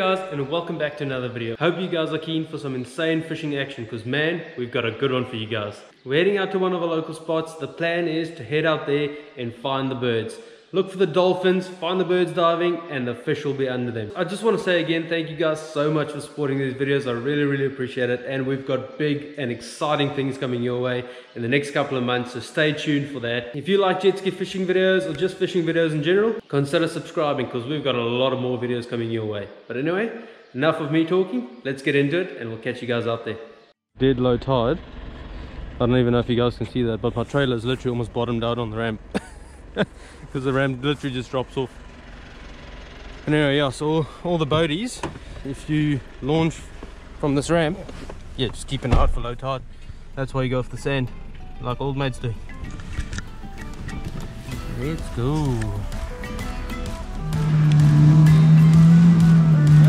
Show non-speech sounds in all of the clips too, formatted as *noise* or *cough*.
guys and welcome back to another video. Hope you guys are keen for some insane fishing action because man, we've got a good one for you guys. We're heading out to one of our local spots. The plan is to head out there and find the birds. Look for the dolphins, find the birds diving and the fish will be under them. I just want to say again, thank you guys so much for supporting these videos. I really, really appreciate it. And we've got big and exciting things coming your way in the next couple of months. So stay tuned for that. If you like jet ski fishing videos or just fishing videos in general, consider subscribing because we've got a lot of more videos coming your way. But anyway, enough of me talking. Let's get into it and we'll catch you guys out there. Dead low tide. I don't even know if you guys can see that, but my trailer is literally almost bottomed out on the ramp. *laughs* Because the ramp literally just drops off. And anyway, yeah, so all, all the boaties, if you launch from this ramp, yeah, just keep an eye out for low tide. That's why you go off the sand, like old mates do. Let's go.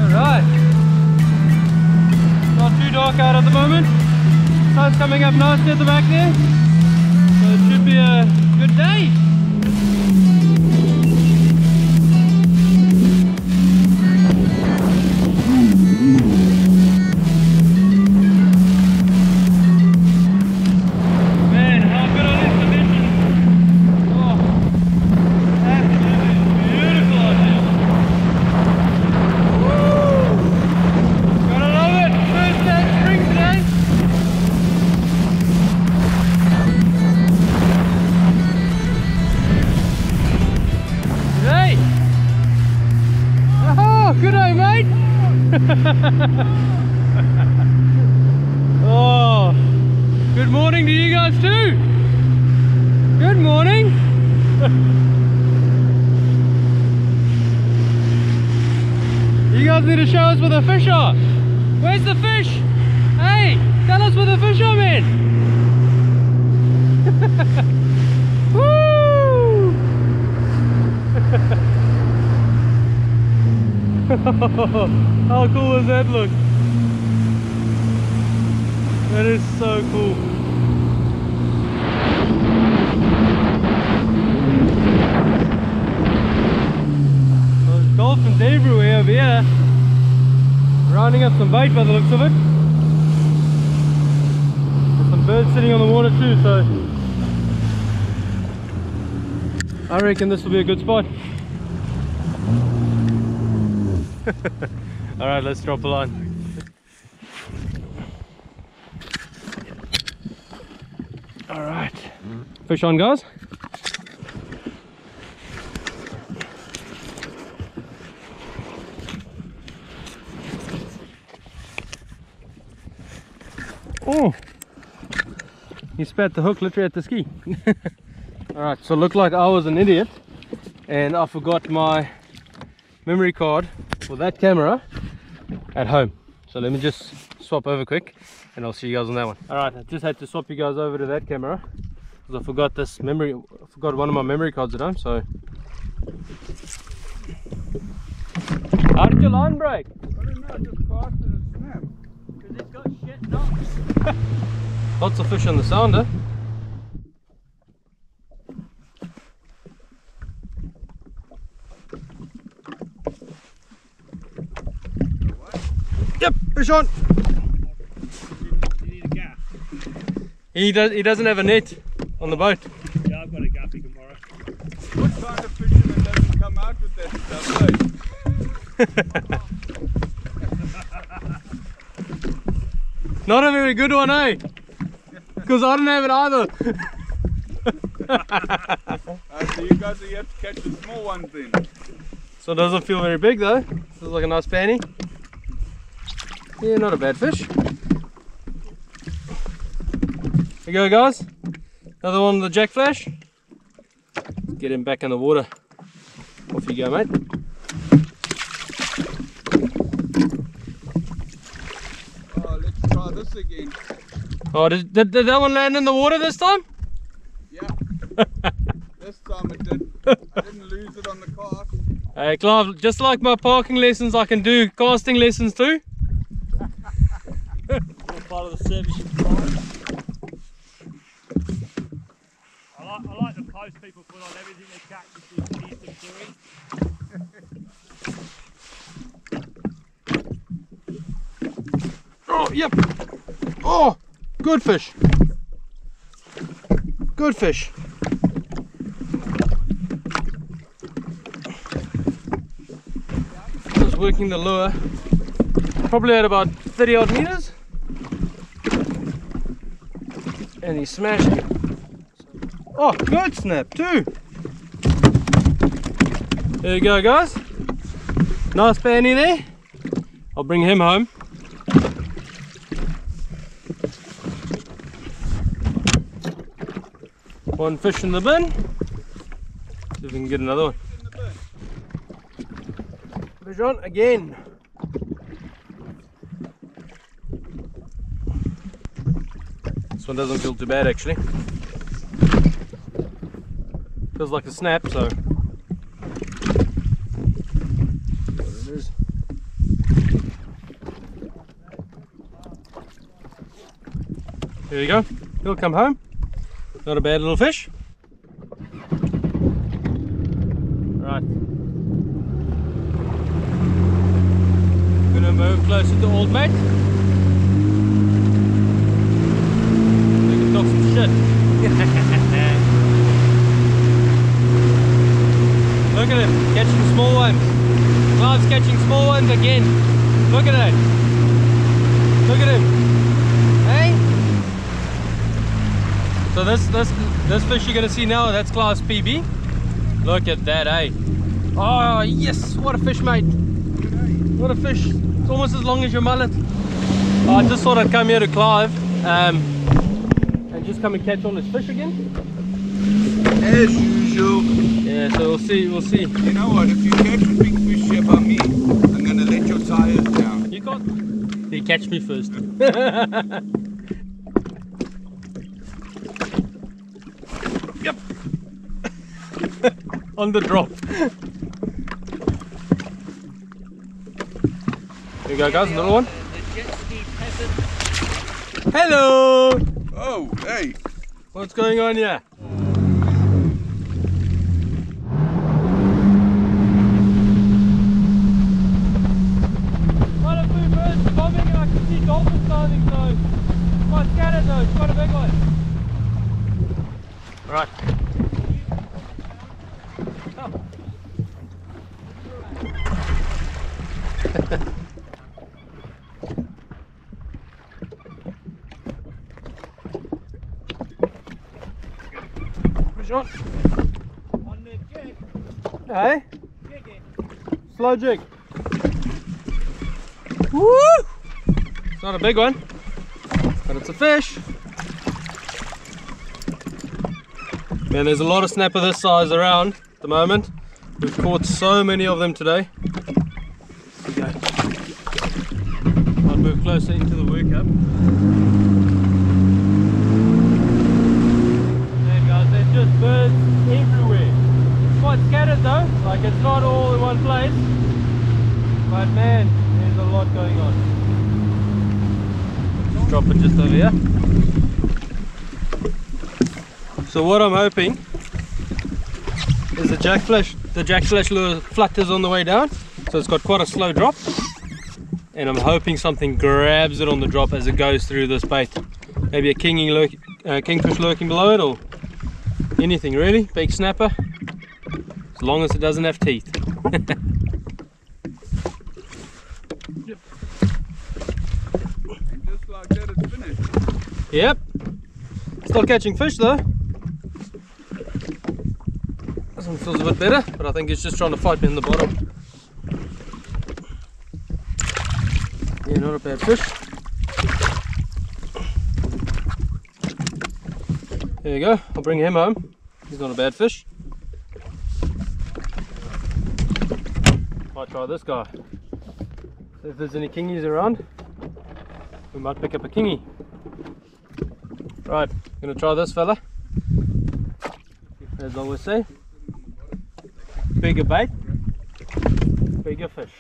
Alright. Not too dark out at the moment. Sun's coming up nicely at the back there. So it should be a good day. Where's the fish? Hey, tell us where the fish are, man. *laughs* Woo! *laughs* How cool does that look? That is so cool. There's dolphins everywhere over here. Rounding up some bait by the looks of it. There's some birds sitting on the water too, so I reckon this will be a good spot. *laughs* Alright, let's drop a line. Alright. Fish on, guys. Oh! He spat the hook literally at the ski. *laughs* Alright, so looked like I was an idiot and I forgot my memory card for that camera at home. So let me just swap over quick and I'll see you guys on that one. Alright, I just had to swap you guys over to that camera because I forgot this memory, I forgot one of my memory cards at home, so. How did your line break? I don't know, just and snapped. Lots of fish on the sounder. Eh? Yep, fish on. You need a gaff. He does. He doesn't have a net on the boat. Yeah, I've got a gaffy tomorrow. What kind of fisherman doesn't come out with that stuff, eh? *laughs* Not a very good one, eh? Because I don't have it either. *laughs* Uh, so you guys you have to catch the small ones then. So it doesn't feel very big though. This is like a nice panny. Yeah, not a bad fish. Here you go guys. Another one of the jack flash. Get him back in the water. Off you go mate. Oh, let's try this again. Oh, did, did, did that one land in the water this time? Yeah. *laughs* this time it did. I didn't lose it on the cast. Hey, Clive, just like my parking lessons, I can do casting lessons too. All part of the service I like, I like the post people put on everything they catch is easy doing. Oh, yep. Oh, good fish. Good fish. Just working the lure. Probably at about 30 odd meters. And he smashed it. Oh, good snap too. There you go, guys. Nice fanny there. I'll bring him home. One fish in the bin. See if we can get another one. Fish again. This one doesn't feel too bad actually. Feels like a snap, so. There it is. There you go. He'll come home. Not a bad little fish. Right. Gonna move closer to old mate. We can talk some shit. *laughs* Look at him, catching small ones. Clive's catching small ones again. Look at that. Look at him. Hey? So this this this fish you're gonna see now, that's class PB. Look at that, eh? Oh yes, what a fish, mate. What a fish. It's almost as long as your mullet. Oh, I just thought I'd come here to Clive um, and just come and catch all this fish again. As usual. Yeah, so we'll see, we'll see. You know what? If you catch a big fish here by me, I'm gonna let your tires down. You can't. You catch me first. *laughs* On the drop. Here you go, guys. Another one. Hello. Oh, hey. What's going on here? Quite a few birds bombing and I can see dolphins diving so quite scattered though, it's quite a big one. Alright. Fish on. On the jig, Hey, jig slow jig. Woo! It's not a big one, but it's a fish. Man, there's a lot of snapper this size around at the moment. We've caught so many of them today. Okay. I'll move closer into the workup. There guys, there's just birds everywhere. It's quite scattered though, like it's not all in one place. But man, there's a lot going on. Drop it just over here. So what I'm hoping is the jack flash, the jack flash lure flutters on the way down, so it's got quite a slow drop. And I'm hoping something grabs it on the drop as it goes through this bait. Maybe a kinging uh, kingfish lurking below it, or anything really, big snapper, as long as it doesn't have teeth. *laughs* And just like that, it's finished. Yep. Still catching fish though. This one feels a bit better, but I think it's just trying to fight me in the bottom. Yeah, not a bad fish. There you go. I'll bring him home. He's not a bad fish. Might try this guy. If there's any kingies around. We might pick up a kingy. Right, gonna try this fella. As always say, bigger bait, bigger fish.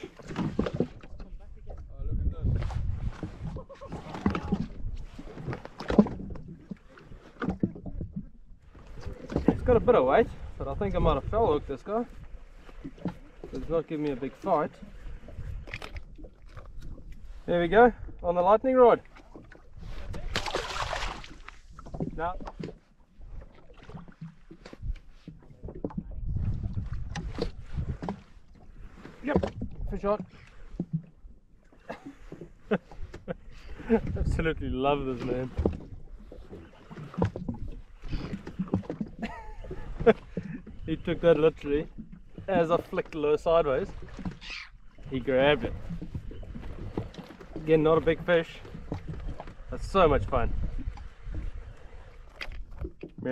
It's got a bit of weight, but I think I might have foul hooked this guy. It's not giving me a big fight. There we go, on the lightning rod. Now, Yep, fish *laughs* on. Absolutely love this man. *laughs* he took that literally as I flicked lure sideways. He grabbed it. Again, not a big fish. That's so much fun.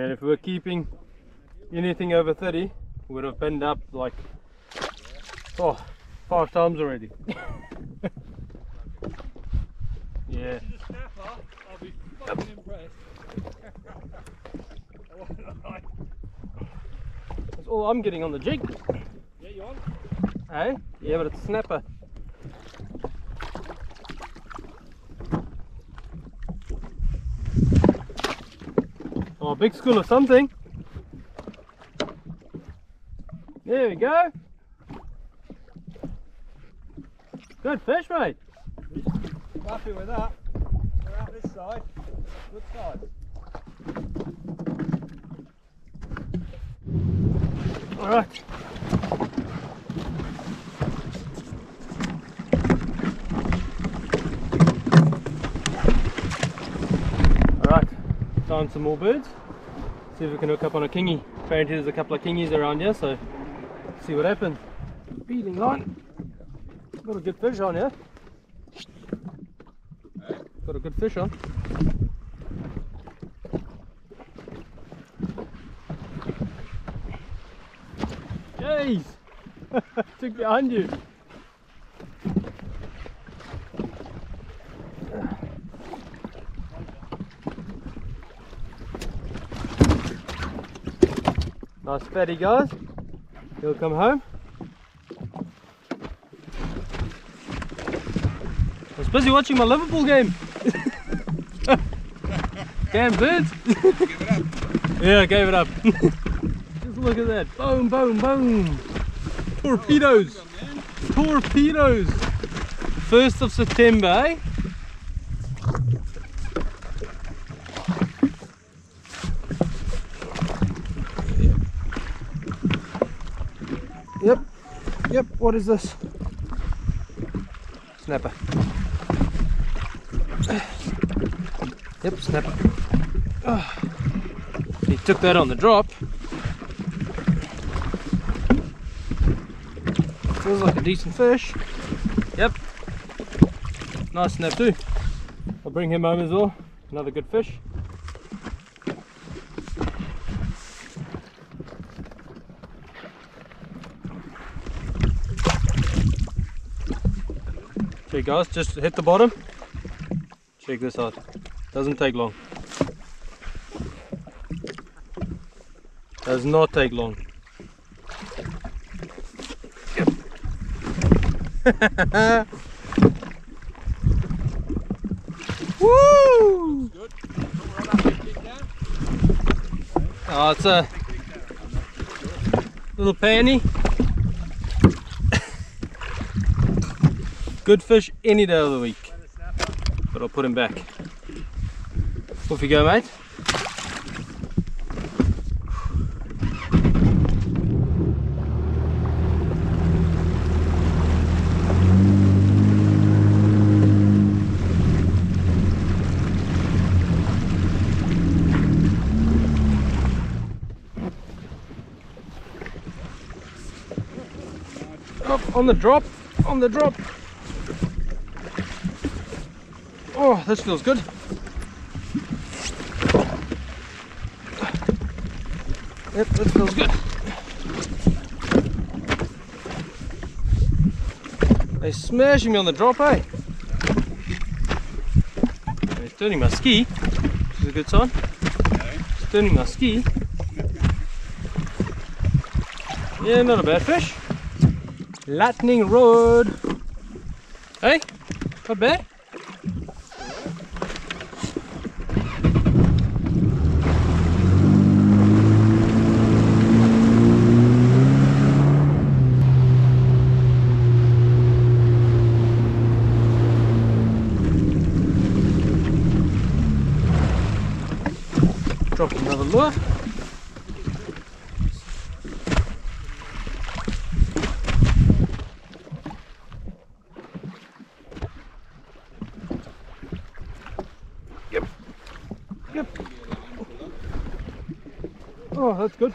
Man, if we were keeping anything over 30, we would have bent up like oh, five times already. *laughs* yeah. This is a snapper. I'll be fucking impressed. I won't. That's all I'm getting on the jig. yeah, you on? Hey? Yeah, but it's a snapper. Oh, big school of something. There we go. Good fish, mate. Happy with that. We're out this side. Good size. All right. All right, found some more birds. See if we can hook up on a kingy. Apparently there's a couple of kingies around here, so see what happens. Beating line. Got a good fish on here. Got a good fish on. Jeez! *laughs* Took behind you. Nice fatty guys. He'll come home. I was busy watching my Liverpool game. *laughs* Damn birds. *laughs* yeah, I gave it up. *laughs* Just look at that. Boom, boom, boom. Torpedoes. Torpedoes. 1st of September, eh? What is this? Snapper. Yep, snapper. He took that on the drop. Feels like a decent fish. Yep. Nice snap too. I'll bring him home as well. Another good fish. Okay guys, just hit the bottom. Check this out. Doesn't take long. Does not take long. *laughs* Woo! Oh, it's a little panny. Good fish any day of the week. But I'll put him back. Off you go, mate. Up on the drop, on the drop. Oh, this feels good. Yep, this feels good. They're smashing me on the drop, eh? He's turning my ski. Is a good sign? It's turning my ski. Yeah, not a bad fish. Lightning Rod. Hey, not bad. Drop another lure. Oh, that's good.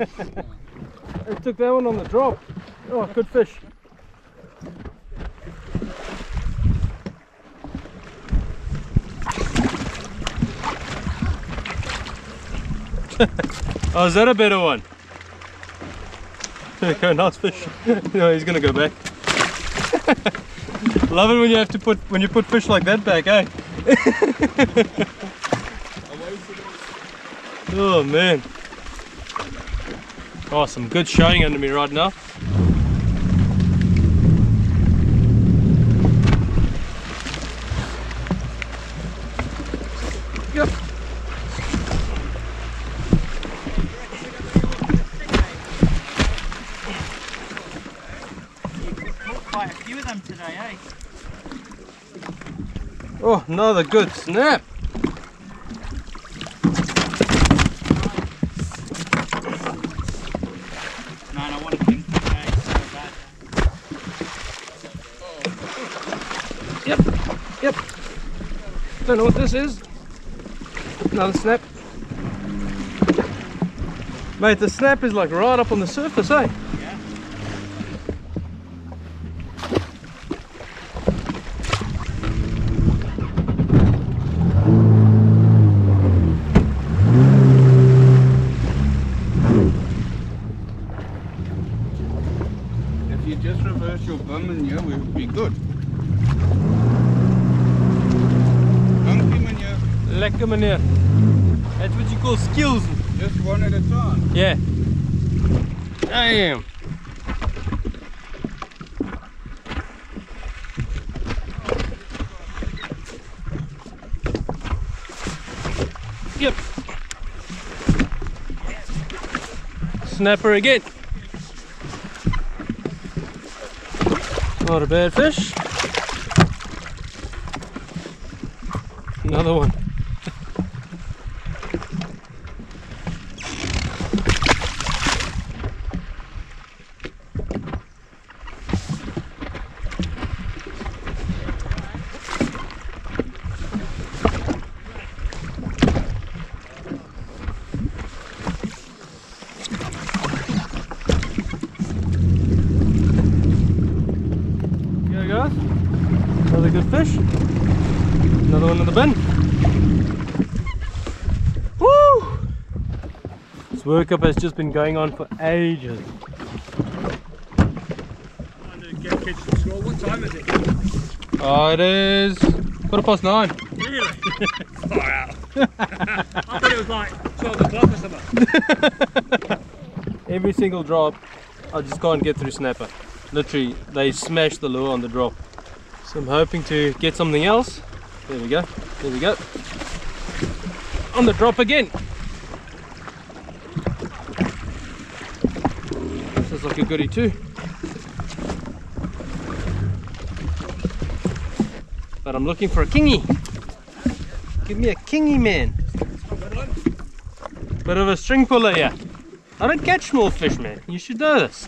*laughs* I took that one on the drop. Oh, good fish. Oh, is that a better one? Okay, nice fish. *laughs* no, he's gonna go back. *laughs* Love it when you have to put when you put fish like that back, eh? *laughs* oh man. Oh, some good showing under me right now. Yep. Quite a few of them today, eh? Oh, another good snap. Man, I want to think today so bad. Yep, yep. Don't know what this is. Another snap. Mate, the snap is like right up on the surface, eh? Yeah. If you just reverse your bum yeah, we would be good. Dankie meneer, Lekker meneer. That's what you call skills. just one at a time. Yeah. Damn. Yep. Snapper again. Not a bad fish. Another one. Here we go. Another good fish. Another one in the bin. Woo! This workup has just been going on for ages. Trying to get kids to school. What time is it? Oh, it is quarter past nine. Really? *laughs* Far out. I thought it was like 12 o'clock or something. *laughs* Every single drop, I just can't get through snapper. Literally, they smash the lure on the drop. So I'm hoping to get something else. There we go. There we go. On the drop again. This like a goodie too. But I'm looking for a kingy. Give me a kingy, man. Bit of a string puller here. I don't catch small fish, man. You should know this.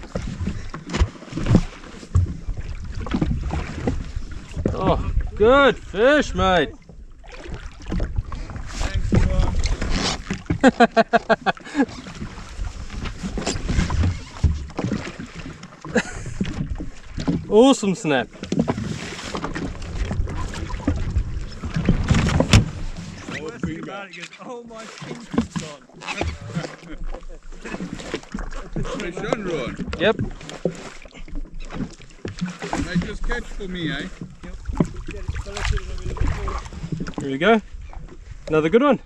Oh, good fish, mate. Thanks, *laughs* Awesome snap. Oh my gone. On. Yep. Mate, just catch for me, eh? Bit Here we go. Another good one.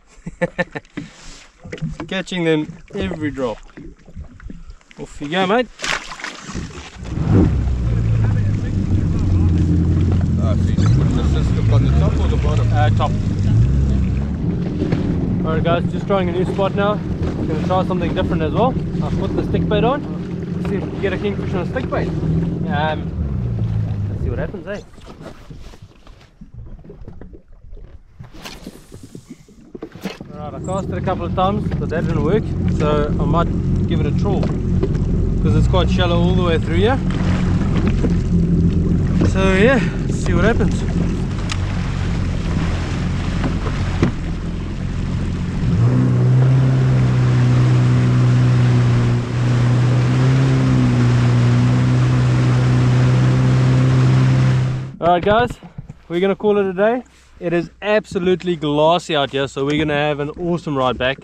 *laughs* Catching them every drop. Off you go, mate. Alright guys, just trying a new spot now. Gonna try something different as well. I've put the stick bait on. See if we can get a kingfish on a stick bait. Um, let's see what happens, eh? Alright, I cast it a couple of times, but that didn't work. So I might give it a trawl. Because it's quite shallow all the way through here. So yeah, let's see what happens. Alright guys, we're gonna call it a day. It is absolutely glassy out here, so we're gonna have an awesome ride back.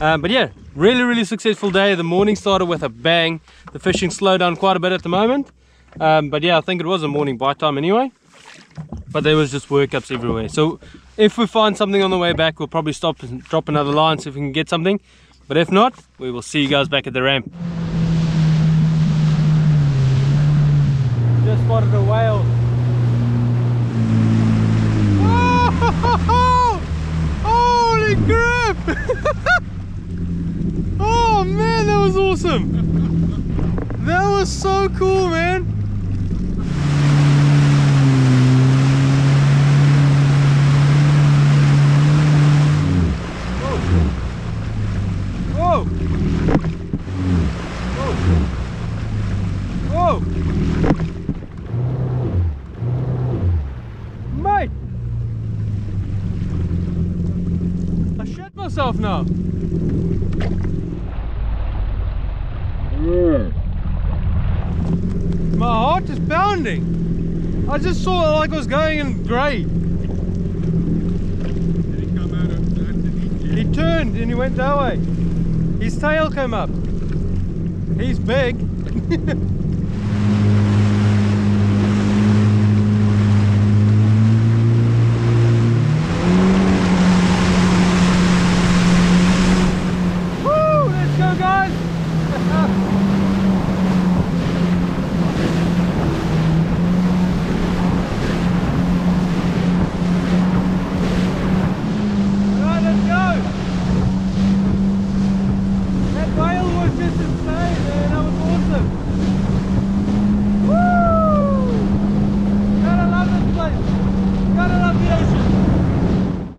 Um, but yeah, really, really successful day. The morning started with a bang. The fishing slowed down quite a bit at the moment. Um, but yeah, I think it was a morning bite time anyway. But there was just workups everywhere. So if we find something on the way back, we'll probably stop and drop another line, see if we can get something. But if not, we will see you guys back at the ramp. Just spotted a whale. *laughs* Holy crap! *laughs* oh man, that was awesome! That was so cool, man! Whoa! Whoa! Whoa! Mate! I shit myself now. My heart is pounding. I just saw it like it was going. Did he? He turned and he went that way. His tail came up. He's big. *laughs*